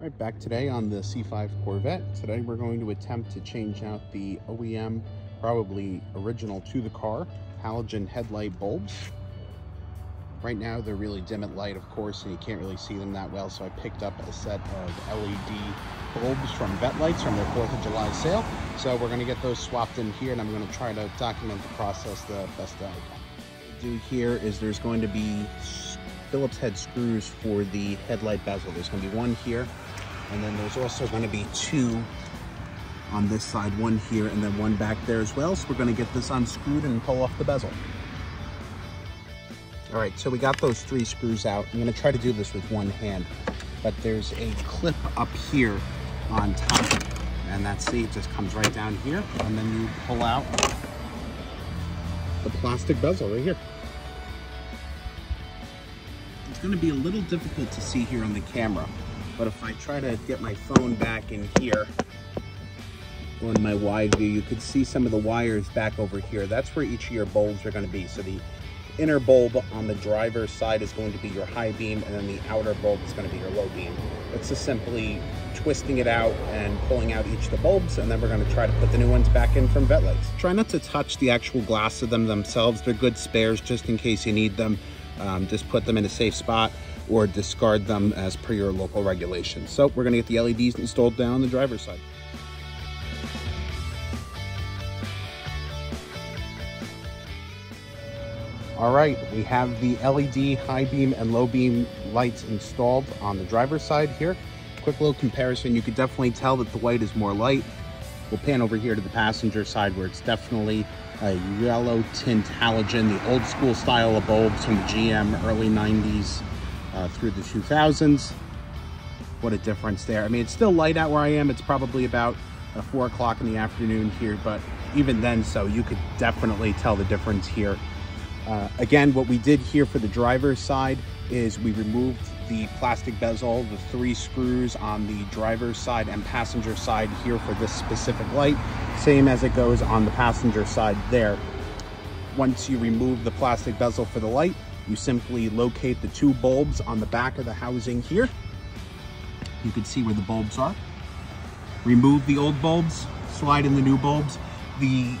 Right back today on the C5 Corvette. Today we're going to attempt to change out the OEM, probably original to the car, halogen headlight bulbs. Right now they're really dim at light, of course, and you can't really see them that well, so I picked up a set of LED bulbs from VetteLights from their 4th of July sale. So we're going to get those swapped in here, and I'm going to try to document the process the best that I can. do here is there's going to be Phillips head screws for the headlight bezel. There's going to be one here, and then there's also going to be two on this side, one here, and then one back there as well. So we're going to get this unscrewed and pull off the bezel. All right, so we got those three screws out. I'm going to try to do this with one hand, but there's a clip up here on top, and that's see, it just comes right down here, and then you pull out the plastic bezel right here going to be a little difficult to see here on the camera, but if I try to get my phone back in here on my wide view, you could see some of the wires back over here. That's where each of your bulbs are going to be. So the inner bulb on the driver's side is going to be your high beam, and then the outer bulb is going to be your low beam. It's just simply twisting it out and pulling out each of the bulbs, and then we're going to try to put the new ones back in from VetteLights. Try not to touch the actual glass of them themselves. They're good spares just in case you need them um, just put them in a safe spot or discard them as per your local regulations. So we're gonna get the LEDs installed down the driver's side. All right, we have the LED high beam and low beam lights installed on the driver's side here. Quick little comparison, you could definitely tell that the white is more light. We'll pan over here to the passenger side where it's definitely a yellow tint halogen, the old school style of bulbs from the GM early 90s uh, through the 2000s. What a difference there. I mean, it's still light out where I am. It's probably about uh, four o'clock in the afternoon here, but even then so, you could definitely tell the difference here. Uh, again, what we did here for the driver's side is we removed the plastic bezel, the three screws on the driver's side and passenger side here for this specific light, same as it goes on the passenger side there. Once you remove the plastic bezel for the light, you simply locate the two bulbs on the back of the housing here. You can see where the bulbs are. Remove the old bulbs, slide in the new bulbs. The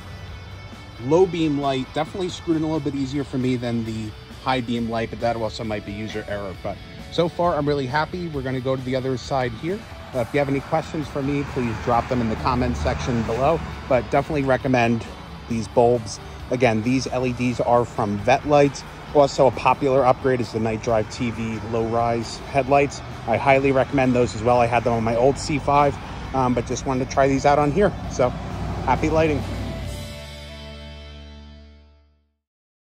low beam light definitely screwed in a little bit easier for me than the high beam light, but that also might be user error. But so far, I'm really happy. We're gonna go to the other side here. Uh, if you have any questions for me, please drop them in the comments section below. But definitely recommend these bulbs. Again, these LEDs are from VetteLights. Also, a popular upgrade is the KnightDriveTV low-rise headlights. I highly recommend those as well. I had them on my old C5, um, but just wanted to try these out on here. So, happy lighting.